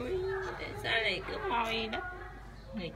Ui, tại sao lại cứ moi đó? Nghịch.